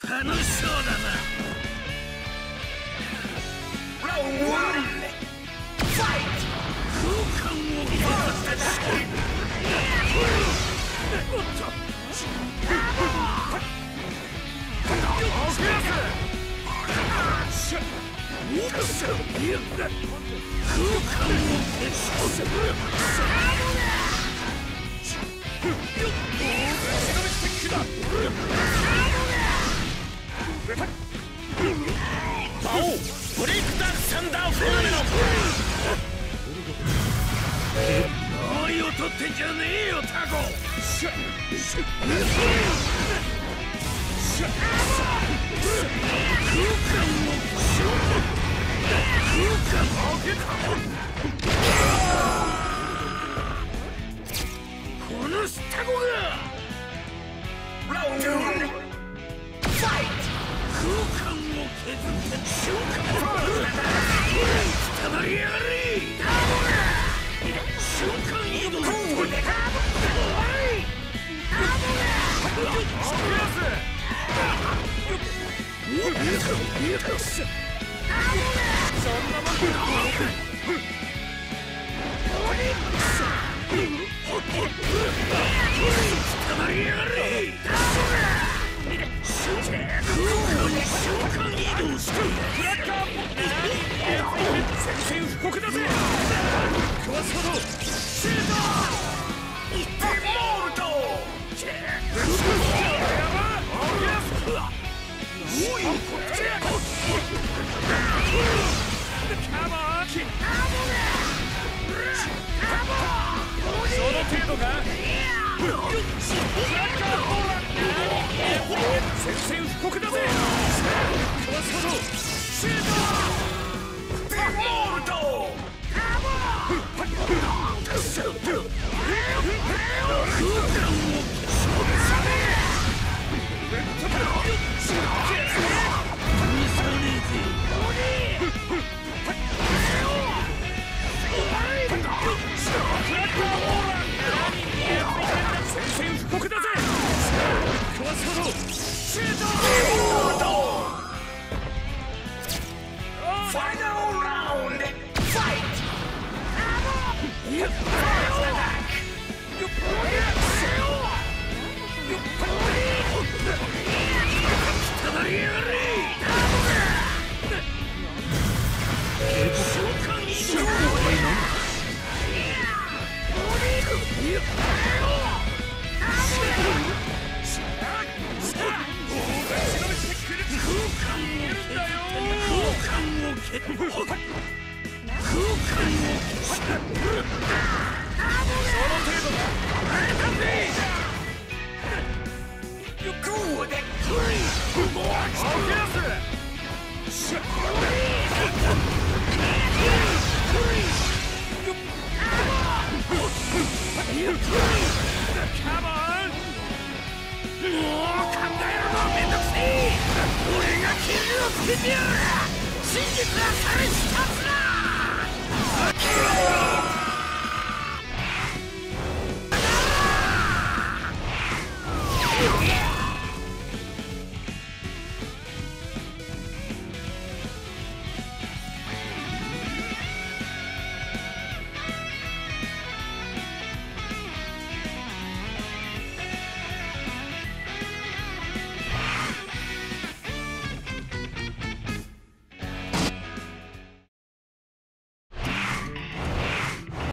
楽しそうだな。Round one. イト空間を壊しておっと。空間を消し空間ブレイクダクサンダーフを取ってんじゃねえよタコやがれをラッカーールその程度かラッカーシュート空間を真実は彼し